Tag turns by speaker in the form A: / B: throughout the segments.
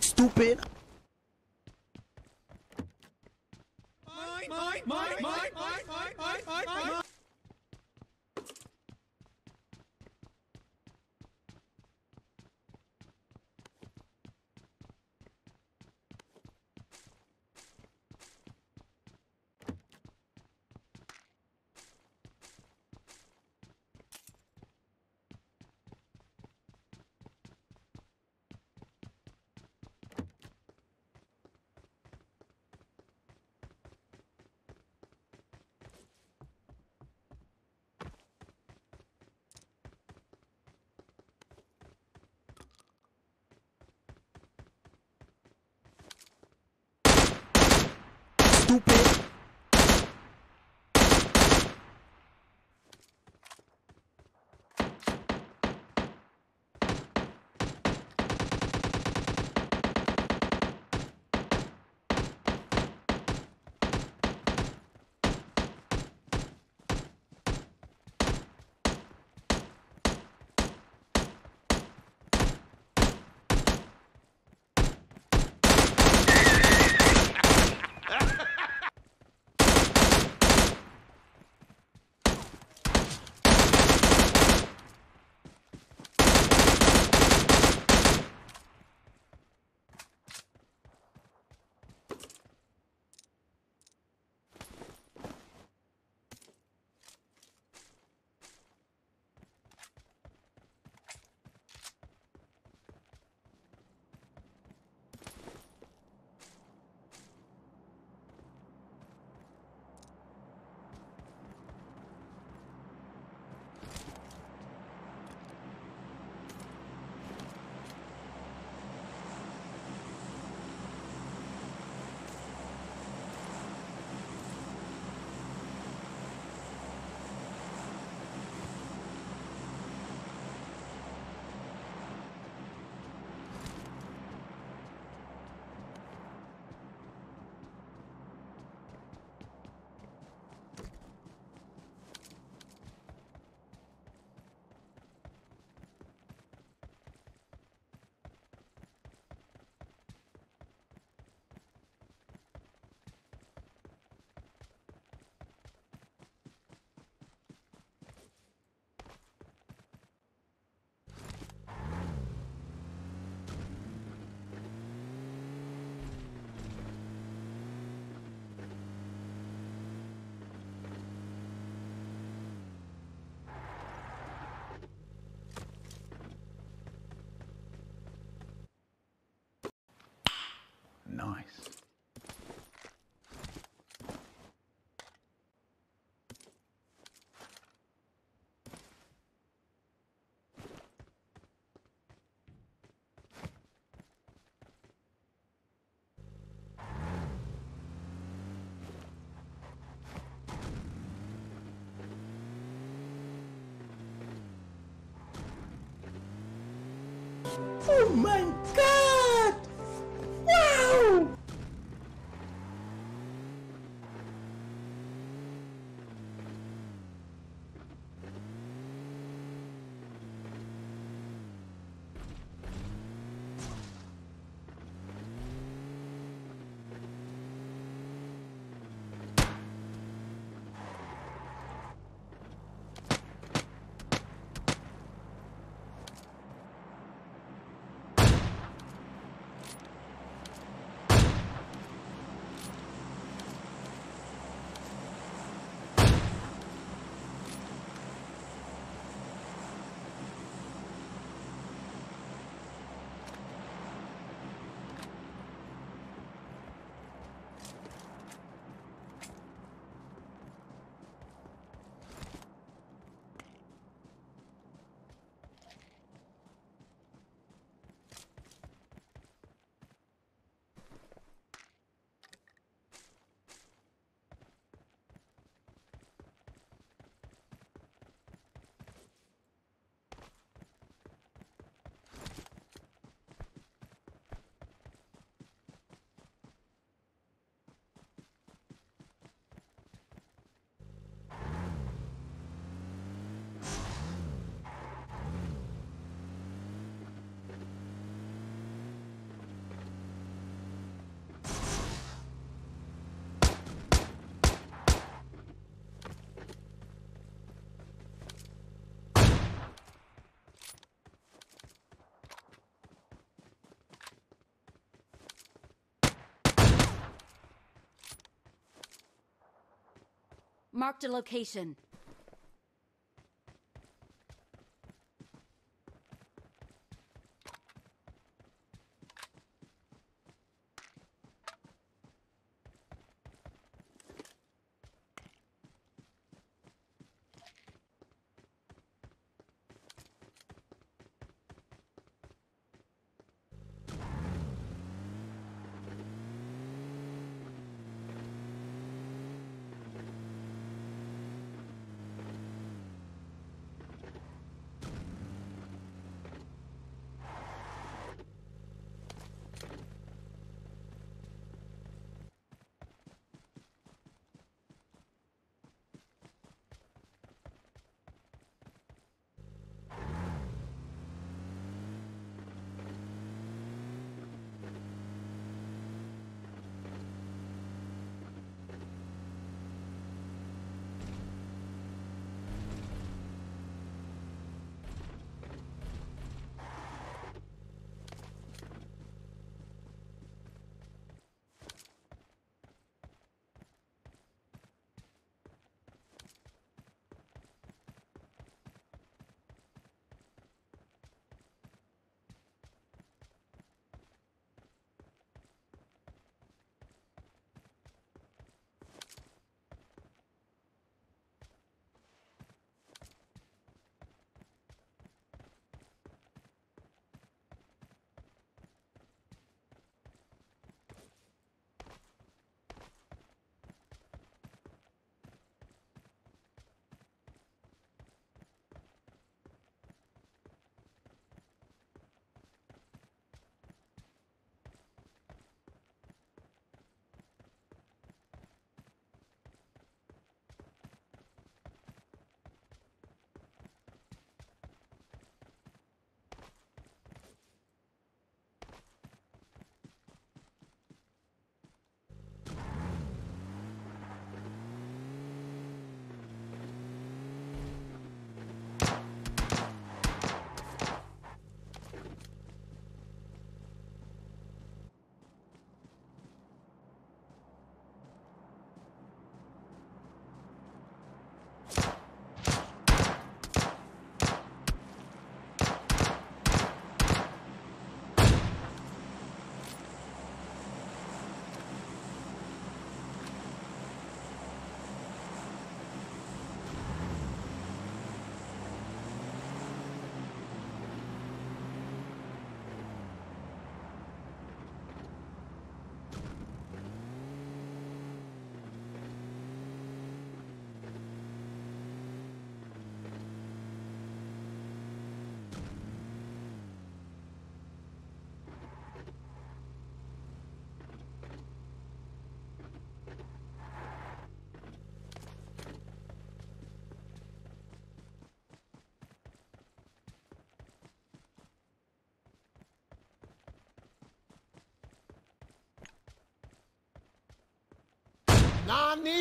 A: Stupid. Stupid. Nice. Oh my god!
B: Marked a location.
A: Nani?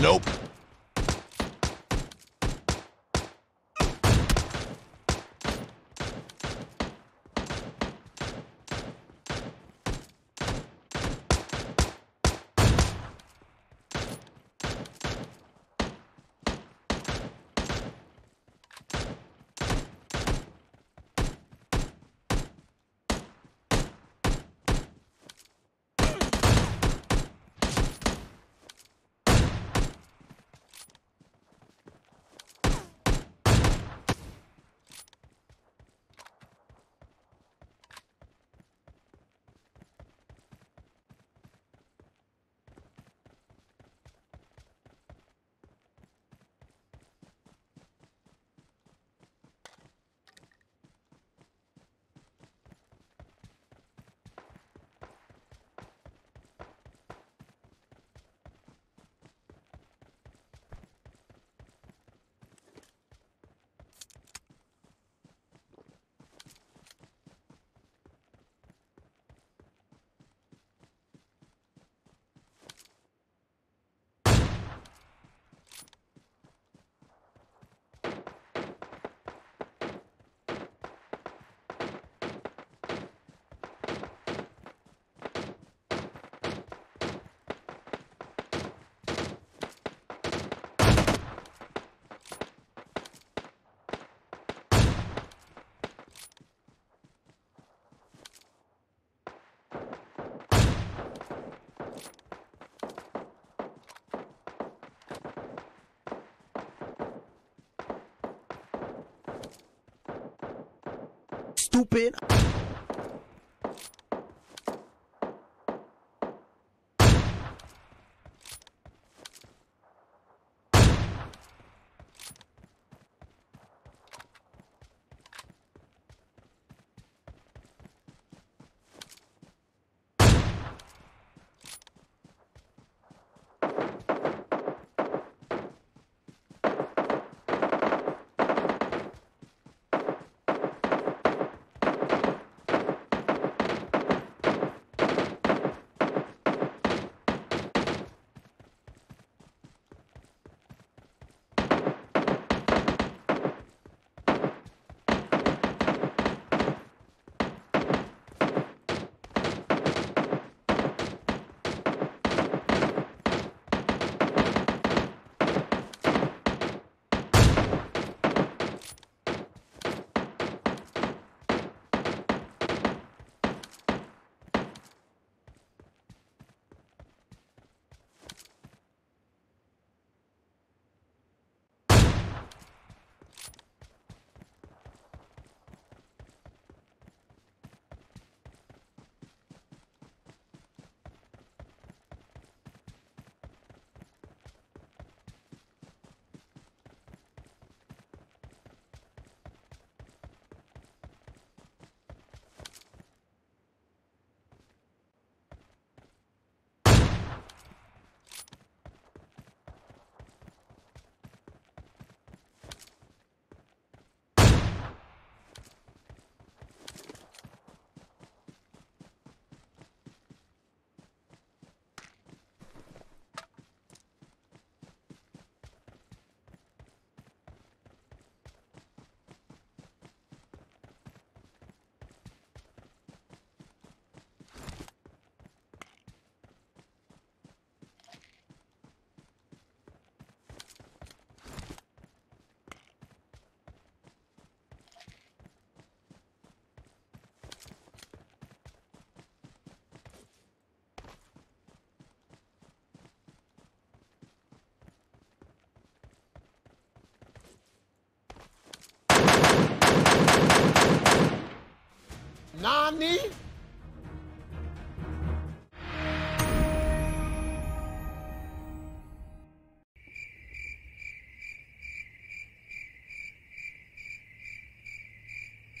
C: Nope.
A: Stupid.
D: Nani?